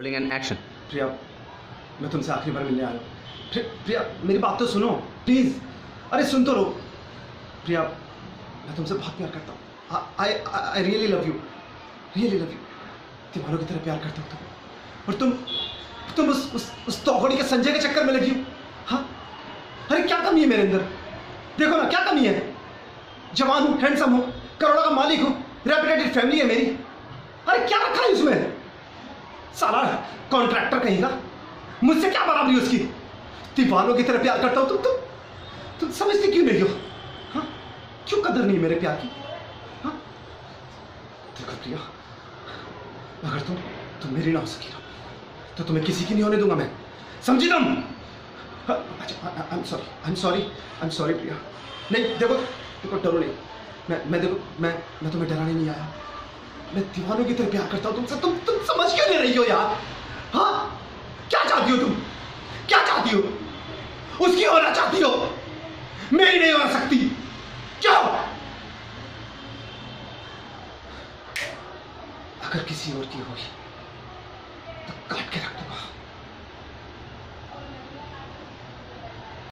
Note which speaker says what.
Speaker 1: Rolling and action
Speaker 2: प्रिया, मैं तुमसे आखिरी बार मिलने आया हूँ। प्रिया, मेरी बात तो सुनो प्लीज़ अरे, सुन तो लो। प्रिया, मैं तुमसे बहुत प्यार करता हूँ। I I really love you really love you दीवानों की तरह प्यार करता हूँ तुम। और तुम तुम उस उस उस तोगड़ी के संजय के चक्कर में लगी हो। हाँ? अरे, क्या कमी है मेरे अंदर? देखो ना, क्या कमी है? जवान हूँ हैंडसम हूँ, करोड़ों का मालिक हूँ रेपुटेटेड फैमिली है मेरी अरे क्या रखा है उसमें साला कॉन्ट्रैक्टर कहेगा, मुझसे क्या बराबरी उसकी? दीवानों की तरह प्यार करता हूँ तुम तुम तुम समझते क्यों नहीं हो? हाँ? क्यों कदर नहीं मेरे प्यार की? हाँ? देखो प्रिया अगर तुम तुम मेरी ना हो सकी ना तो तुम्हें किसी की नहीं होने दूँगा मैं। समझी तुम? Sorry I am sorry I am sorry Priya. नहीं, देखो देखो, डरो नहीं। मैं मैं देखो, मैं मैं तुम्हें डराने नहीं आया। मैं दीवानों की तरह प्यार करता हूँ। तुमसे तुम तुम समझ क्यों नहीं रही हो यार? हाँ? क्या चाहती हो तुम? क्या चाहती हो? उसकी होना चाहती हो? मेरी नहीं हो सकती। क्यों? अगर किसी और की होगी तो काट के रख